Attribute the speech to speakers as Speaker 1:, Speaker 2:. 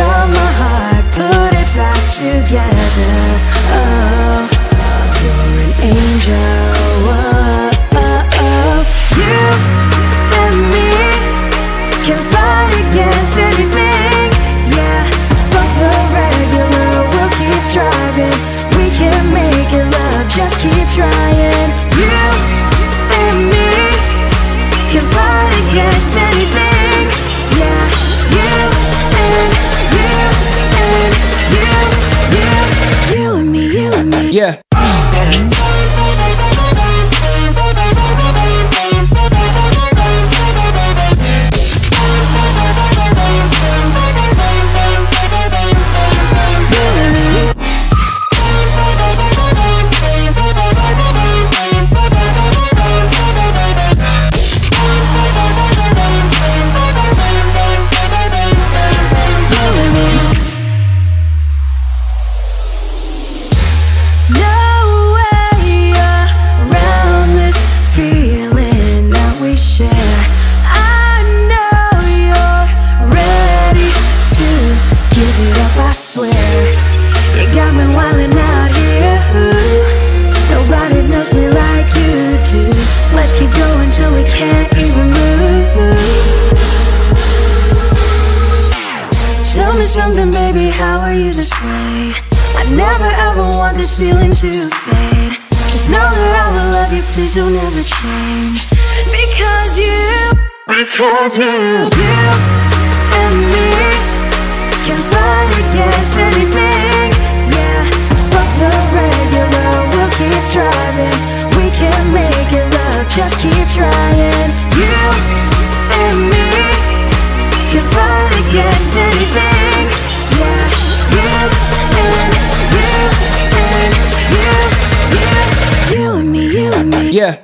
Speaker 1: of my heart Put it back together. Oh, you're an angel. Yeah. for you this way. I never ever want this feeling to fade. Just know that I will love you, please don't ever change. Because you Because you. You
Speaker 2: Yeah.